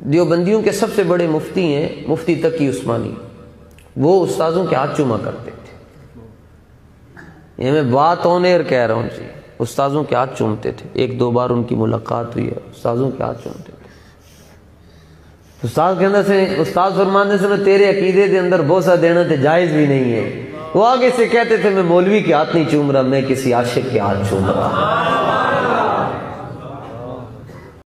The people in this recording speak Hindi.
देवबंदियों के सबसे बड़े मुफ्ती हैं, मुफ्ती तकी उस्मानी। वो उस्तादों के हाथ चुमा करते थे। ये मैं बात ऑनेर कह रहा हूँ जी, उस्तादों के हाथ चूमते थे। एक दो बार उनकी मुलाकात हुई है उस्तादों के हाथ चूमते थे। उस्ताद कहना से, उस्ताद फरमाने से मैं तेरे अकीदे के अंदर बोसा देना तो जायज़ भी नहीं है। वो आगे से कहते थे, मैं मौलवी के हाथ नहीं चूम रहा, मैं किसी आशिक के हाथ चूम रहा